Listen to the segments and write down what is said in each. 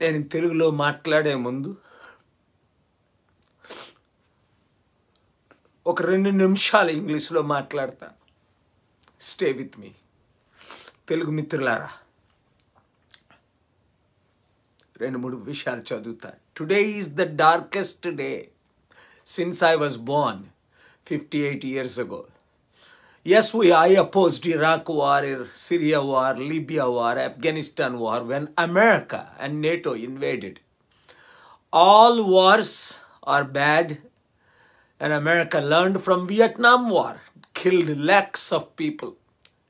నేను తెలుగులో మాట్లాడే ముందు ఒక రెండు నిమిషాలు ఇంగ్లీష్లో మాట్లాడతాను స్టే విత్ మీ తెలుగు మిత్రులారా రెండు మూడు విషయాలు చదువుతా. Today is the darkest day since I was born fifty eight years ago Yes, we I opposed Iraq war, Syria war, Libya war, Afghanistan war when America and NATO invaded. All wars are bad, and America learned from Vietnam War, killed lakhs of people,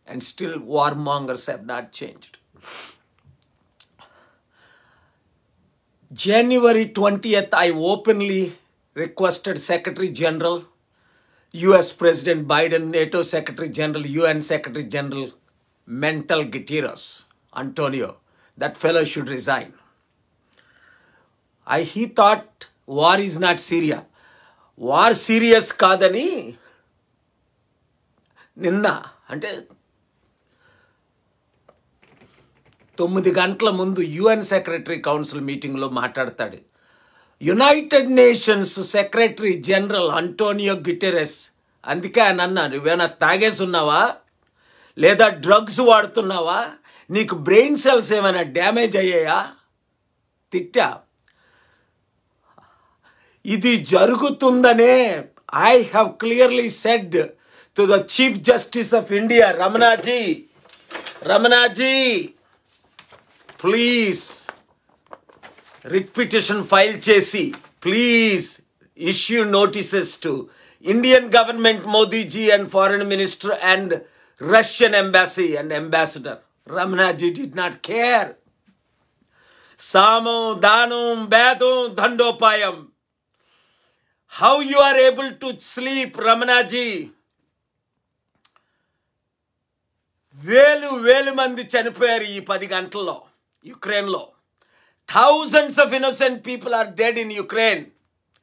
and still warmongers have not changed. January 20th, I openly requested Secretary General US president Biden NATO secretary general UN secretary general mental Guterres Antonio that fellow should resign I he thought war is not Syria war serious కాదని నిన్న అంటే తొమ్మిది గంటల ముందు UN secretary council మీటింగ్లో మాట్లాడతాడు. United Nations secretary general Antonio Guterres అందుకే ఆయన అన్నా నువ్వేమైనా తాగేసి ఉన్నావా లేదా డ్రగ్స్ వాడుతున్నావా? నీకు బ్రెయిన్ సెల్స్ ఏమైనా డ్యామేజ్ అయ్యాయా? తిట్టా. ఇది జరుగుతుందనే I have clearly said to the chief justice of India Ramanaji Ramanaji please writ petition file చేసి please issue notices to Indian government Modiji and foreign minister and Russian embassy and ambassador Ramanaji did not care సామం దానం భేదం దండోపాయం how you are able to sleep Ramanaji వేలు వేలు మంది చనిపోయారు ఈ పది గంటల్లో యుక్రెయిన్లో thousands of innocent people are dead in Ukraine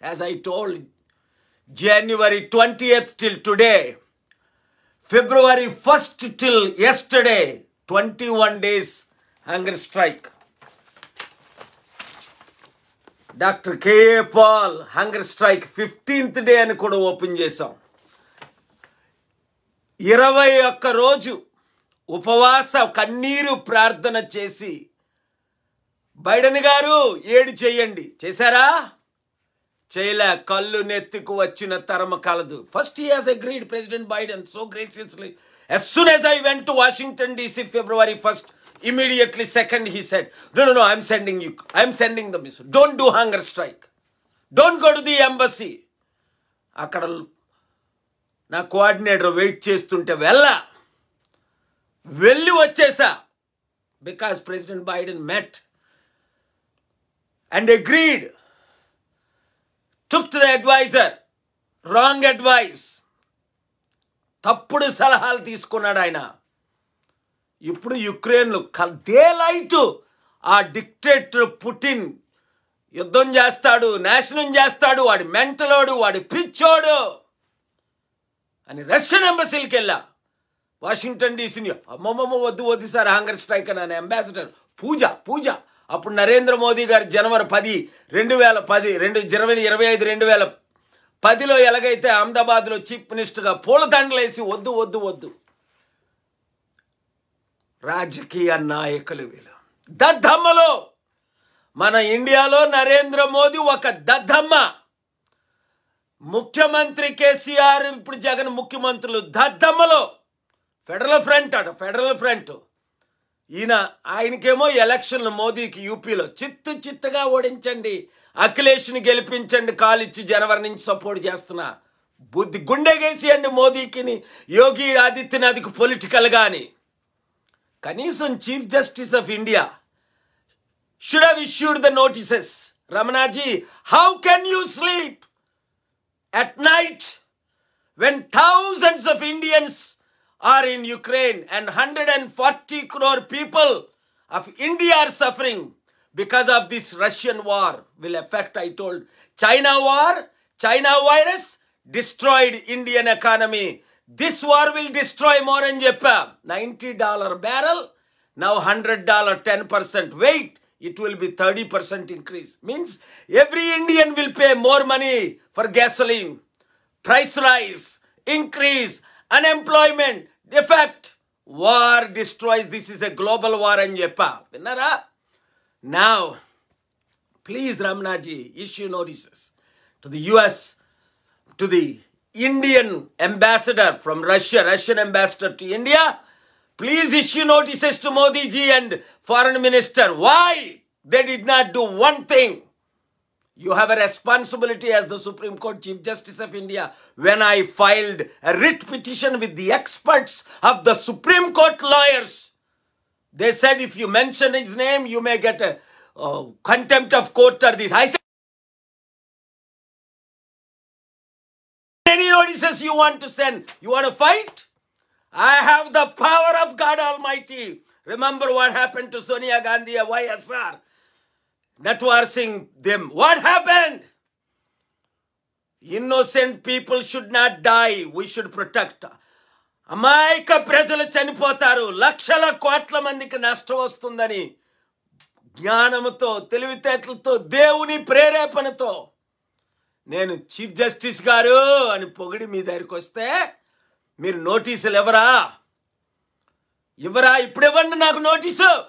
as I told January twenty eighth till today February first till yesterday twenty one days hunger strike doctor K A Paul hunger strike fifteenth day అని కూడా open చేశాం ఇరవై ఒక్క రోజు ఉపవాస కన్నీరు ప్రార్థన చేసి బైడెన్ గారు ఏడు చేయండి. చేశారా? చేయల కళ్ళు నెత్తికు వచ్చిన తరమ కలదు. First he has agreed president Biden so graciously as soon as I went Washington DC February first immediately second he said no no I'm sending you I'm sending the miss don't do hunger strike don't go to the embassy అక్కడ నా coordinator wait చేస్తుంటే వెళ్ళ. వెళ్ళి వచ్చేసా. Because president Biden met and agreed, took to the advisor, wrong advice. తప్పుడు సలహాలు తీసుకున్నాడు ఆయన. ఇప్పుడు యుక్రెయిన్లో డే లైట్ ఆ డిక్టేటర్ పుటిన్ యుద్ధం చేస్తాడు నాశనం చేస్తాడు వాడి మెంటలోడు వాడి పిచ్చోడు అని రష్యన్ ఎంబసీలకి వెళ్ళా. వాషింగ్టన్ డీసీని అమ్మమ్మమ్మ వద్దు వద్దు సార్ హంగర్ స్ట్రైక్ అని అంబాసిడర్. పూజ పూజ. అప్పుడు నరేంద్ర మోదీ గారు జనవరి పది రెండు వేల పది రెండు ఇరవై ఇరవై ఐదు రెండు వేల పదిలో ఎలాగైతే అహ్మదాబాద్లో చీఫ్ మినిస్టర్గా పూలదండలేసి వద్దు వద్దు వద్దు. రాజకీయ నాయకులు వీళ్ళు. దద్దమ్మలో మన ఇండియాలో నరేంద్ర మోదీ ఒక దద్దమ్మ. ముఖ్యమంత్రి కేసీఆర్ ఇప్పుడు జగన్ ముఖ్యమంత్రులు. దద్దమ్మలో ఫెడరల్ ఫ్రంట్ అట ఫెడరల్ ఫ్రంట్. ఈయన ఆయనకేమో ఎలక్షన్లు మోదీకి యూపీలో చిత్తు చిత్తగా ఓడించండి. అఖిలేష్ని గెలిపించండి కాలిచ్చి జనవరి నుంచి సపోర్ట్ చేస్తున్నా. బుద్ధి గుండెగేసేయండి మోదీకిని. యోగి ఆదిత్యనాథ్కి పొలిటికల్ అని కనీసం chief justice of India. Should have issued the notices Ramanaji how can you sleep at night when thousands of Indians are in Ukraine and 140 crore people of India are suffering because of this Russian war will affect, I told. China war, China virus destroyed Indian economy. This war will destroy more in Japan. $90 barrel, now $100, 10% weight. it will be 30% increase. Means every Indian will pay more money for gasoline. Price rise, increase, unemployment, defect. War destroys. This is a global war అని చెప్పా విన్నారా Now, please Ramnaji issue notices to the US, to the Indian ambassador from Russia, Russian ambassador to India. Please issue notices to Modi ji and foreign minister. Why they did not do one thing? you have a responsibility as the Supreme Court Chief Justice of India. When I filed a writ petition with the experts of the Supreme Court lawyers, they said if you mention his name, you may get a uh, contempt of court or this. I said, any notices you want to send, you want to fight? I have the power of God Almighty. Remember what happened to Sonia Gandhi, YSR, networking them. What happened? Innocent people should not die we should protect అమాయక ప్రజలు చనిపోతారు. లక్షల కోట్ల మందికి నష్టం వస్తుందని జ్ఞానముతో తెలివితేటలతో దేవుని ప్రేరేపణతో నేను చీఫ్ జస్టిస్ గారు అని పొగిడి మీ దగ్గరికి వస్తే మీరు నోటీసులు ఎవరా ఇవ్వరా? ఇప్పుడు ఇవ్వండి నాకు నోటీసు.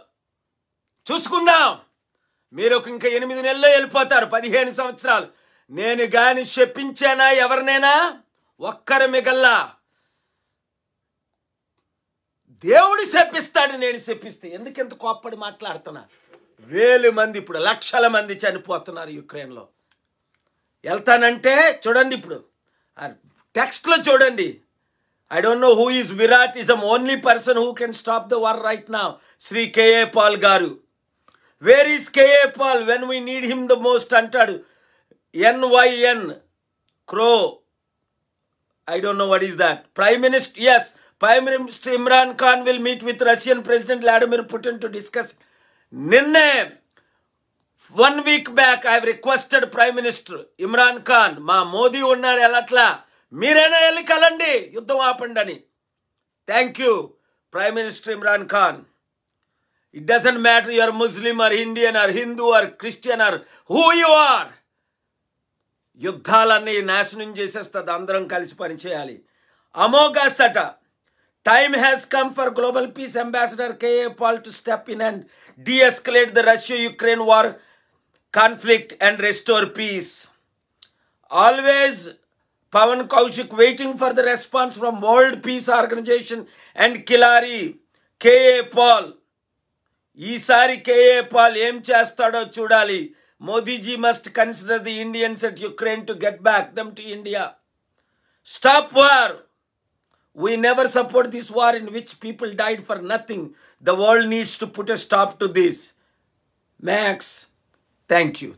చూసుకుందాం. మీరు ఒక ఇంకా ఎనిమిది నెలల్లో వెళ్ళిపోతారు పదిహేను సంవత్సరాలు. నేను గాని చెప్పించానా ఎవరినైనా? ఒక్కరు మిగల్లా. దేవుడు శపిస్తాడు నేను శపిస్తే ఎందుకెంత కోప్పడి మాట్లాడుతున్నా? వేలు మంది ఇప్పుడు లక్షల మంది చనిపోతున్నారు యుక్రెయిన్లో. వెళ్తానంటే చూడండి ఇప్పుడు. టెక్స్ట్లో చూడండి. I don't know who is Virat is am only person who can stop the war right నా శ్రీ కేఏ పాల్ గారు. Where is K A Paul when we need him the most అంటాడు. ఎన్వైఎన్ క్రో I don't know what is that prime minister yes prime minister Imran Khan will meet with Russian president Vladimir Putin to discuss నిన్నే one week back I requested prime minister Imran Khan మా మోదీ ఉన్నాడు ఎలాట్లా మీరైనా వెళ్ళి కలండి యుద్ధం ఆపండి అని thank you prime minister Imran Khan it doesn't matter your Muslim or Indian or Hindu or Christian or who you are యుద్ధాలన్నీ నాశనం చేసేస్తుంది అందరం కలిసి పనిచేయాలి అమోఘస్ అట time has come for global peace ambassador K A Paul to step in and de-escalate the Russia Ukraine war conflict and restore peace always Pavan Kaushik waiting for the response from World Peace Organization and Kilari K A Paul ఈసారి KA Paul ఏం చేస్తాడో చూడాలి. Modiji must consider the Indians at Ukraine to get back them to India stop war we never support this war in which people died for nothing the world needs to put a stop to this max thank you